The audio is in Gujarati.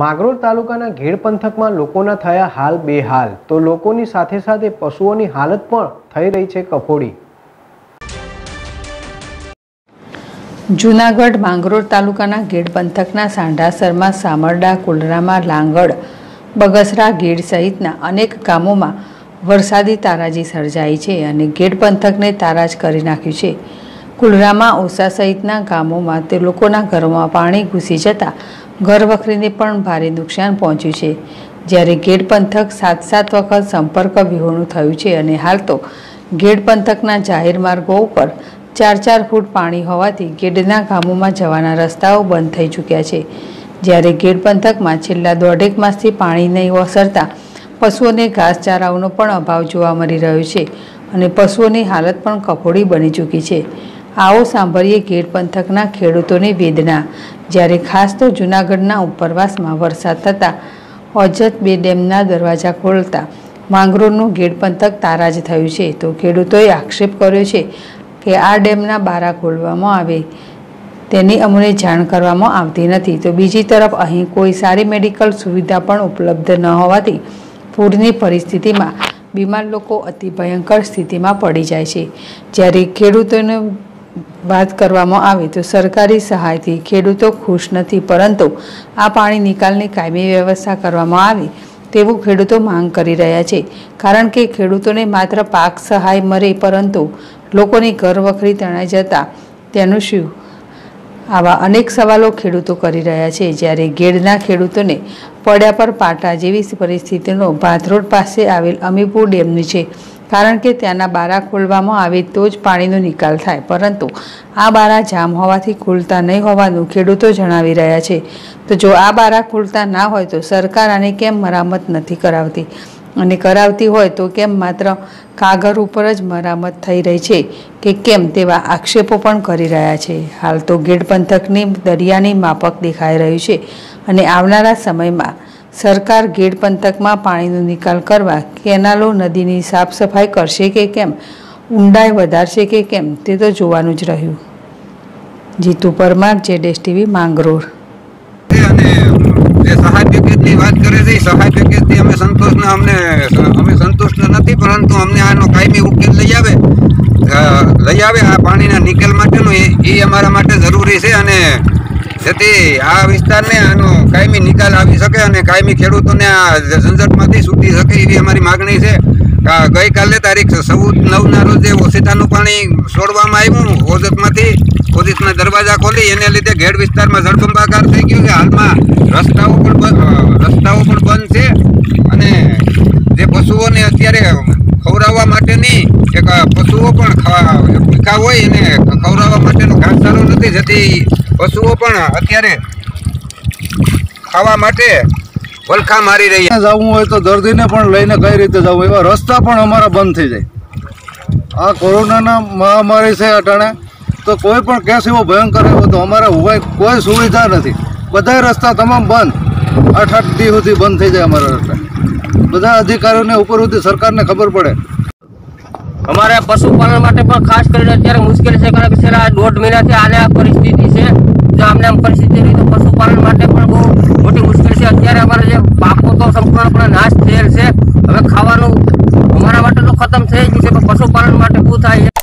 માગરોળ તાલુકાના ઘેડ પંથકમાં લોકોના થયા હાલ બેહાલ. તો લોકોની સાથે સાથે પશુઓની હાલત પણ થઈ રહી છે કફોડી. જૂનાગઢ માંગરોળ તાલુકાના ગેડ પંથકના સાંઢાસરમાં, સામરડા, કુલરામાં, લાંગડ, બગસરા ગેડ સહિતના અનેક ગામોમાં વરસાદી તારાજી સર્જાઈ છે અને ગેડ પંથકને તારાજ કરી નાખ્યું છે. કુલરામાં, ઓસા સહિતના ગામોમાં તે લોકોના ઘરોમાં પાણી ઘૂસી જતા ઘર વખરીને પણ ભારે નુકસાન પહોંચ્યું છે. જ્યારે ગેડ પંથક સાત સાત વખત સંપર્ક વિહોણું થયું છે અને હાલ તો ગેડ પંથકના જાહેર માર્ગો ઉપર ચાર ચાર ફૂટ પાણી હોવાથી ગેડના ગામોમાં જવાના રસ્તાઓ બંધ થઈ ચૂક્યા છે. જ્યારે ગેડ પંથકમાં છેલ્લા દોઢેક માસથી પાણી નહીં ઓસરતા પશુઓને ઘાસચારાઓનો પણ અભાવ જોવા મળી રહ્યો છે અને પશુઓની હાલત પણ કફોડી બની ચૂકી છે. આવો સાંભળીએ ગેડ પંથકના ખેડૂતોની વેદના. જ્યારે ખાસ તો જૂનાગઢના ઉપરવાસમાં વરસાદ થતાં ઓજત બે ડેમના દરવાજા ખોલતા માંગરોળનું ગેડ પંથક તારાજ થયું છે. તો ખેડૂતોએ આક્ષેપ કર્યો છે કે આ ડેમના બારા ખોલવામાં આવે. તેની અમને જાણ કરવામાં આવતી નથી. તો બીજી તરફ અહીં કોઈ સારી મેડિકલ સુવિધા પણ ઉપલબ્ધ ન હોવાથી પૂરની પરિસ્થિતિમાં બીમાર લોકો અતિ ભયંકર સ્થિતિમાં પડી જાય છે. જ્યારે ખેડૂતોને વાત કરવામાં આવે તો સરકારી સહાયથી ખેડૂતો ખુશ નથી, પરંતુ આ પાણી નિકાલની કાયમી વ્યવસ્થા કરવામાં આવે તેવું ખેડૂતો માંગ કરી રહ્યા છે. કારણ કે ખેડૂતોને માત્ર પાક સહાય મળે, પરંતુ લોકોની ઘર વખરી તણાઈ જતા તેનું શું? આવા અનેક સવાલો ખેડૂતો કરી રહ્યા છે. જ્યારે ગેડના ખેડૂતોને પડ્યા પર પાટા જેવી પરિસ્થિતિનો ભાથરોડ પાસે આવેલ અમીપુર ડેમની છે. કારણ કે ત્યાંના બારા ખોલવામાં આવે તો જ પાણીનો નિકાલ થાય. પરંતુ આ બારા જામ હોવાથી ખુલતા નહીં હોવાનું ખેડૂતો જણાવી રહ્યા છે. તો જો આ બારા ખુલતા ના હોય તો સરકાર આને કેમ મરામત નથી કરાવતી? અને કરાવતી હોય તો કેમ માત્ર કાગળ ઉપર જ મરામત થઈ રહી છે કે કેમ તેવા આક્ષેપો પણ કરી રહ્યા છે? હાલ તો ગેડ પંથકની દરિયાની માફક દેખાઈ રહ્યું છે અને આવનારા સમયમાં સરકાર ગેડ પંથકમાં પાણીનો નિકાલ કરવા કેનાલો નદીની સાફ સફાઈ કરશે કે કેમ? ઊંડાઈ વધારશે કે કેમ? તે તો જોવાનું જ રહ્યું. જીતુ પરમાર, જેડેશ ટીવી, માંગરોળ. અને સહાય પેકેજની વાત કરે છે સહાય પેકેજથી અમે સંતોષના અમને, અમે સંતુષ્ટ નથી, પરંતુ અમને આનો કાયમી ઉકેલ લઈ આવે. લઈ આવે આ પાણીના નિકાલ માટેનું એ અમારા માટે જરૂરી છે અને જેથી આ વિસ્તારને આનો કાયમી નિકાલ આવી શકે અને કાયમી ખેડૂતોને આ ઝંઝટમાંથી છૂટી શકે એવી અમારી માગણી છે. ગઈકાલે તારીખ ચૌદ નવના રોજે ઓસિતાનું પાણી છોડવામાં આવ્યું. ઓજતમાંથી ઓજિતના દરવાજા ખોલી એને લીધે ઘેડ વિસ્તારમાં જળબંબાકાર થઈ ગયો છે. હાલમાં રસ્તાઓ પણ રસ્તાઓ પણ બંધ છે અને જે પશુઓને અત્યારે ખવડાવવા માટેની એક પશુઓ પણ ખા- હોય એને ખવડાવવા માટેનો ઘાસચારો નથી જેથી પશુઓ પણ અત્યારે ખાવા માટે વલખા મારી રહી જવું હોય તો દર્દીને પણ લઈને કઈ રીતે જવું? એવા રસ્તા પણ અમારા બંધ થઈ જાય. આ કોરોનાના મહામારી છે અટાણે, તો કોઈ પણ કેસ એવો ભયંકર એવો તો અમારે હોય કોઈ સુવિધા નથી. બધા રસ્તા તમામ બંધ. આઠ આઠ દી સુધી બંધ થઈ જાય અમારા રસ્તા. બધા અધિકારીઓને ઉપર સુધી સરકારને ખબર પડે. અમારે પશુપાલન માટે પણ ખાસ કરીને અત્યારે મુશ્કેલ છે, કારણ કે છેલ્લા દોઢ મહિનાથી આને આ પરિસ્થિતિ છે. જો આમને આમ પરિસ્થિતિ રહી તો પશુપાલન માટે પણ બહુ મોટી મુશ્કેલ છે. અત્યારે અમારે જે પાકો તો સંપૂર્ણપણે નાશ થયેલ છે. હવે ખાવાનું અમારા માટે તો ખતમ થઈ ગયું છે, પણ પશુપાલન માટે શું થાય